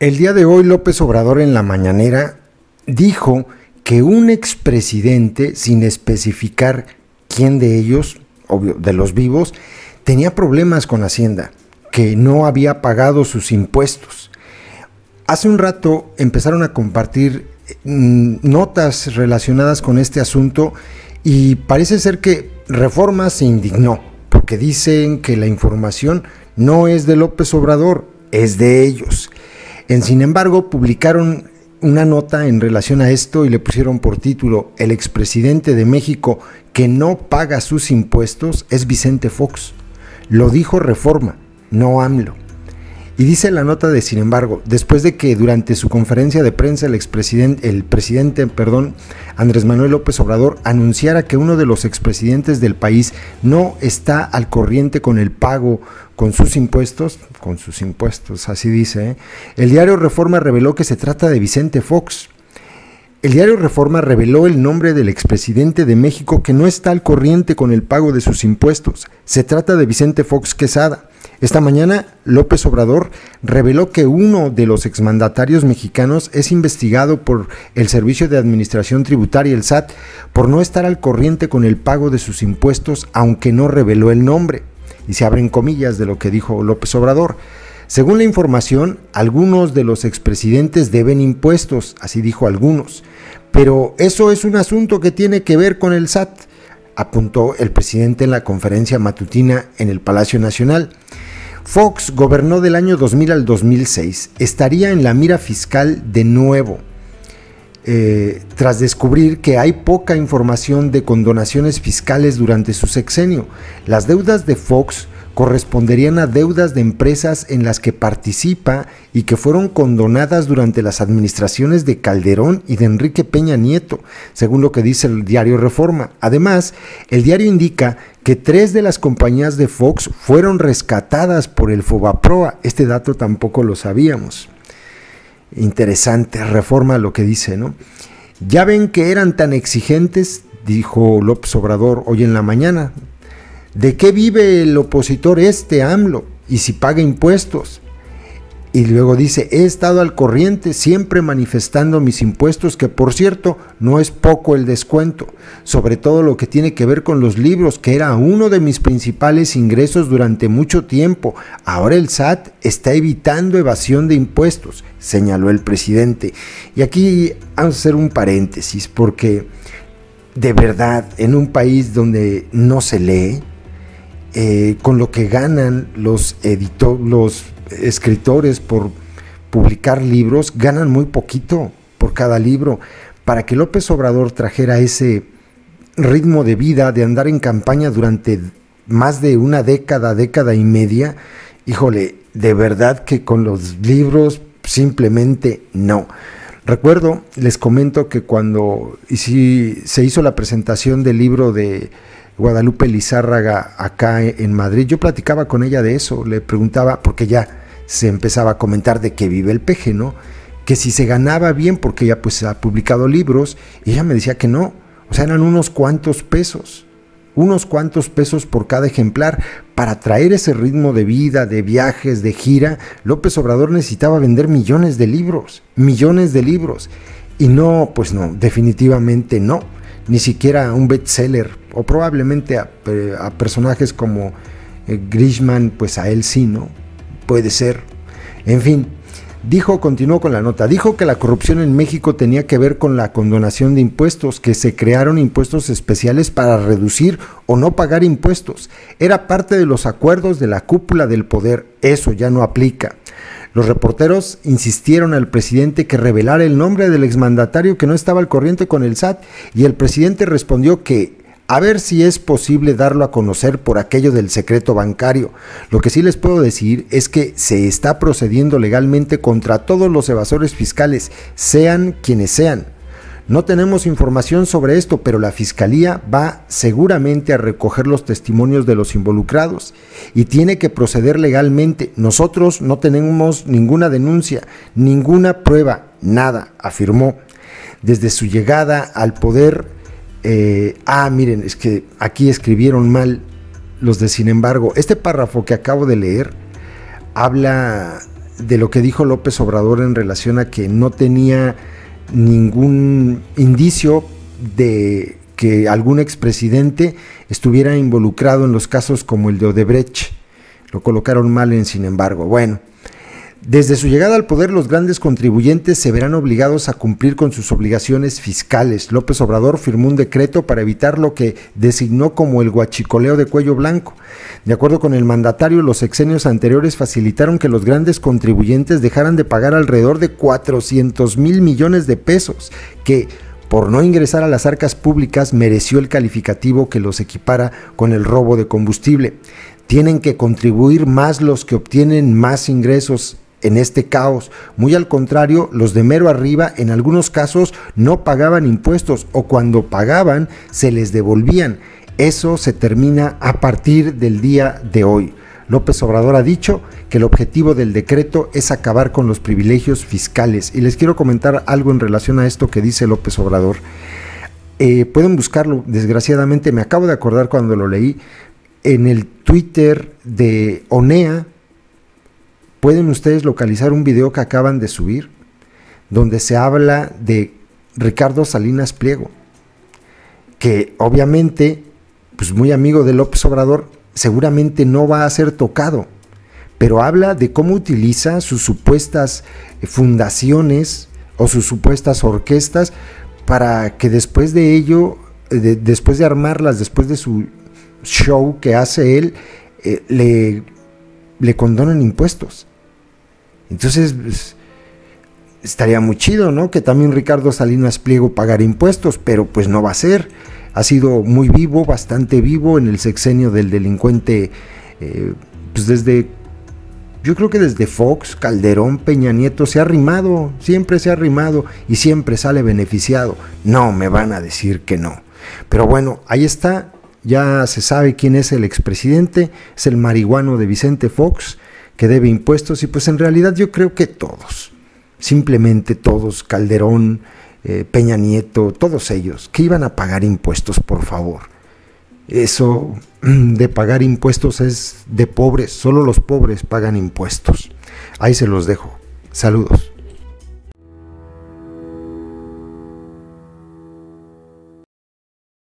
El día de hoy López Obrador en la mañanera dijo que un expresidente, sin especificar quién de ellos, obvio, de los vivos, tenía problemas con Hacienda, que no había pagado sus impuestos. Hace un rato empezaron a compartir mm, notas relacionadas con este asunto y parece ser que Reforma se indignó, porque dicen que la información no es de López Obrador, es de ellos. En, sin embargo, publicaron una nota en relación a esto y le pusieron por título El expresidente de México que no paga sus impuestos es Vicente Fox. Lo dijo Reforma, no AMLO. Y dice la nota de, sin embargo, después de que durante su conferencia de prensa el, expresidente, el presidente perdón, Andrés Manuel López Obrador anunciara que uno de los expresidentes del país no está al corriente con el pago con sus impuestos, con sus impuestos, así dice, ¿eh? el diario Reforma reveló que se trata de Vicente Fox. El diario Reforma reveló el nombre del expresidente de México que no está al corriente con el pago de sus impuestos. Se trata de Vicente Fox Quesada. Esta mañana, López Obrador reveló que uno de los exmandatarios mexicanos es investigado por el Servicio de Administración Tributaria, el SAT, por no estar al corriente con el pago de sus impuestos, aunque no reveló el nombre. Y se abren comillas de lo que dijo López Obrador. Según la información, algunos de los expresidentes deben impuestos, así dijo algunos. Pero eso es un asunto que tiene que ver con el SAT apuntó el presidente en la conferencia matutina en el Palacio Nacional. Fox gobernó del año 2000 al 2006. Estaría en la mira fiscal de nuevo, eh, tras descubrir que hay poca información de condonaciones fiscales durante su sexenio. Las deudas de Fox corresponderían a deudas de empresas en las que participa y que fueron condonadas durante las administraciones de Calderón y de Enrique Peña Nieto, según lo que dice el diario Reforma. Además, el diario indica que tres de las compañías de Fox fueron rescatadas por el Fobaproa. Este dato tampoco lo sabíamos. Interesante, Reforma lo que dice, ¿no? Ya ven que eran tan exigentes, dijo López Obrador hoy en la mañana, ¿De qué vive el opositor este AMLO? Y si paga impuestos. Y luego dice, he estado al corriente siempre manifestando mis impuestos, que por cierto no es poco el descuento, sobre todo lo que tiene que ver con los libros, que era uno de mis principales ingresos durante mucho tiempo. Ahora el SAT está evitando evasión de impuestos, señaló el presidente. Y aquí vamos a hacer un paréntesis, porque de verdad, en un país donde no se lee, eh, con lo que ganan los, los escritores por publicar libros, ganan muy poquito por cada libro. Para que López Obrador trajera ese ritmo de vida, de andar en campaña durante más de una década, década y media, híjole, de verdad que con los libros simplemente no. Recuerdo, les comento que cuando se hizo la presentación del libro de Guadalupe Lizárraga acá en Madrid. Yo platicaba con ella de eso, le preguntaba, porque ya se empezaba a comentar de que vive el peje, ¿no? Que si se ganaba bien, porque ella pues ha publicado libros, y ella me decía que no, o sea, eran unos cuantos pesos, unos cuantos pesos por cada ejemplar. Para traer ese ritmo de vida, de viajes, de gira, López Obrador necesitaba vender millones de libros, millones de libros. Y no, pues no, definitivamente no ni siquiera un bestseller, o probablemente a, personajes como eh, Grishman, pues a él sí, ¿no? Puede ser. En fin, dijo, continuó con la nota, dijo que la corrupción en México tenía que ver con la condonación de impuestos, que se crearon impuestos especiales para reducir o no pagar impuestos. Era parte de los acuerdos de la cúpula del poder, eso ya no aplica. Los reporteros insistieron al presidente que revelara el nombre del exmandatario que no estaba al corriente con el SAT y el presidente respondió que a ver si es posible darlo a conocer por aquello del secreto bancario. Lo que sí les puedo decir es que se está procediendo legalmente contra todos los evasores fiscales, sean quienes sean. No tenemos información sobre esto, pero la Fiscalía va seguramente a recoger los testimonios de los involucrados y tiene que proceder legalmente. Nosotros no tenemos ninguna denuncia, ninguna prueba, nada, afirmó. Desde su llegada al poder, eh, ah, miren, es que aquí escribieron mal los de sin embargo. Este párrafo que acabo de leer habla de lo que dijo López Obrador en relación a que no tenía ningún indicio de que algún expresidente estuviera involucrado en los casos como el de Odebrecht. Lo colocaron mal en sin embargo. Bueno, desde su llegada al poder, los grandes contribuyentes se verán obligados a cumplir con sus obligaciones fiscales. López Obrador firmó un decreto para evitar lo que designó como el guachicoleo de cuello blanco. De acuerdo con el mandatario, los sexenios anteriores facilitaron que los grandes contribuyentes dejaran de pagar alrededor de 400 mil millones de pesos, que por no ingresar a las arcas públicas mereció el calificativo que los equipara con el robo de combustible. Tienen que contribuir más los que obtienen más ingresos en este caos. Muy al contrario, los de mero arriba en algunos casos no pagaban impuestos o cuando pagaban se les devolvían. Eso se termina a partir del día de hoy. López Obrador ha dicho que el objetivo del decreto es acabar con los privilegios fiscales. Y les quiero comentar algo en relación a esto que dice López Obrador. Eh, pueden buscarlo, desgraciadamente me acabo de acordar cuando lo leí, en el Twitter de ONEA, pueden ustedes localizar un video que acaban de subir donde se habla de Ricardo Salinas Pliego, que obviamente, pues muy amigo de López Obrador, seguramente no va a ser tocado, pero habla de cómo utiliza sus supuestas fundaciones o sus supuestas orquestas para que después de ello, después de armarlas, después de su show que hace él, eh, le, le impuestos. Entonces, pues, estaría muy chido, ¿no? Que también Ricardo Salinas Pliego pagara impuestos, pero pues no va a ser. Ha sido muy vivo, bastante vivo en el sexenio del delincuente, eh, pues desde, yo creo que desde Fox, Calderón, Peña Nieto, se ha arrimado, siempre se ha arrimado y siempre sale beneficiado. No, me van a decir que no. Pero bueno, ahí está, ya se sabe quién es el expresidente, es el marihuano de Vicente Fox que debe impuestos y pues en realidad yo creo que todos, simplemente todos, Calderón, eh, Peña Nieto, todos ellos, que iban a pagar impuestos, por favor. Eso de pagar impuestos es de pobres, solo los pobres pagan impuestos. Ahí se los dejo. Saludos.